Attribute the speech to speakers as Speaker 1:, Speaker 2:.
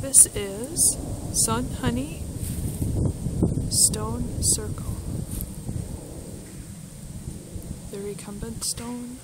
Speaker 1: This is Sun Honey Stone Circle. The recumbent stone